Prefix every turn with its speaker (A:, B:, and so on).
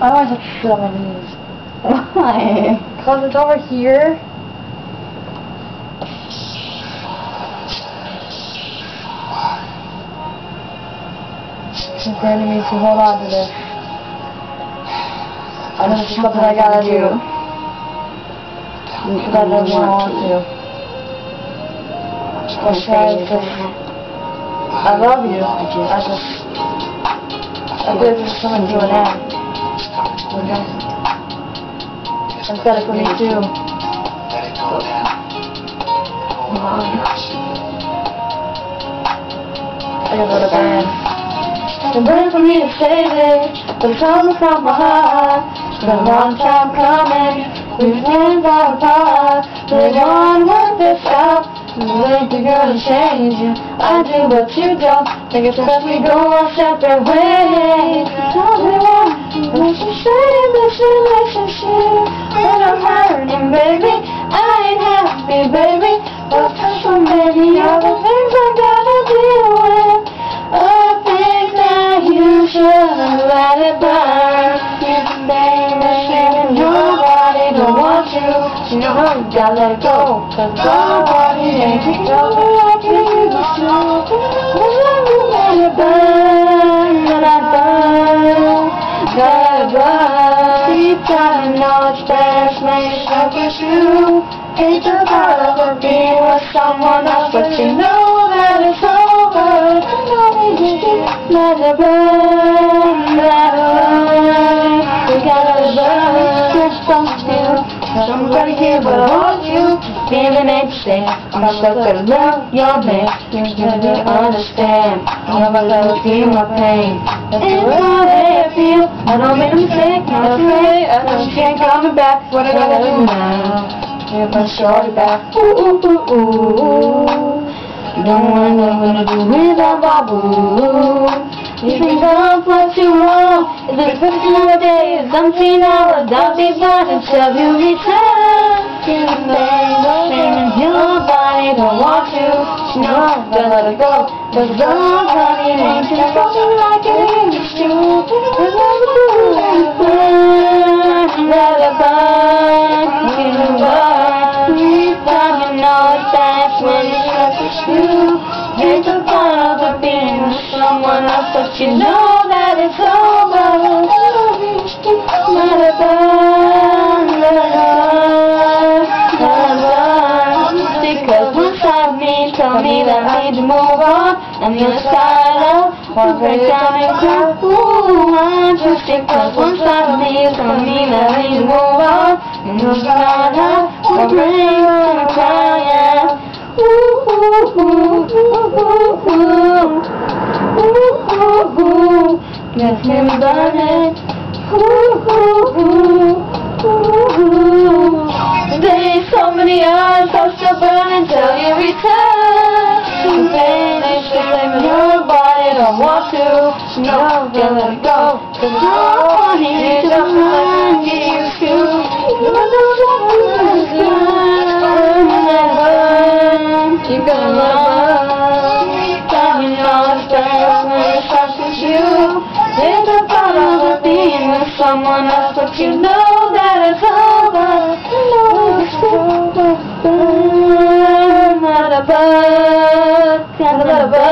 A: I always have to sit on my knees.
B: Why?
A: Because it's over here. Me to hold on to this. I know this is something I gotta do. Because I don't want to. Or should I just... I love you. I just... I feel like there's coming to an end. Okay? Instead of for me too. I gotta go to bed. It's been for me to say this, but it's coming from my heart. It's been a long time coming. We've been far apart. We're gonna work this out. Late to go to change you. I do, but you don't. Think it's best we go our separate ways. Tell this relationship? When I'm hurting, baby. I ain't happy, baby. But there's so many other things I gotta deal with. I think that you should let it burn. You shit in your don't want you. You know you gotta let it go. Cause nobody ain't me like you used to. When you let it burn, you. Hate the thought of being with someone else, but you know that it's over. It burn, it burn. We gotta burn. Just don't feel somebody here, I want you. Feeling ain't the. I'm stuck to love your man. You didn't understand. I never feel my pain. It's the way I feel. I don't make a mistake. I'm afraid. I know she ain't coming back. What I gotta do now? Give my shorty back. Ooh, ooh, ooh, ooh. You don't know what to do without my boo. You think I'm for too long? Is first nowadays? I'm seeing hours, I'll be fine until you return. Can't shame in your body, don't want you. You know, don't let it go. Cause love, honey, ain't gonna like it but you know that it's over. It burn. Because one side of me tell me that I need to move on, and side of wanna break down and cry. Ooh, I'm just because one side of me tell me that I need to move on, and side of wanna break down and cry. Yeah. Ooh, ooh, ooh, ooh, ooh, ooh. Ooh. Gets me burning. Ooh, ooh, ooh, ooh, ooh. There's so many hours I'm still burning till you return. And then it's just like your body don't want to. No, don't let it go. Cause someone else, but you know that it's over. Not a bug, not a bug.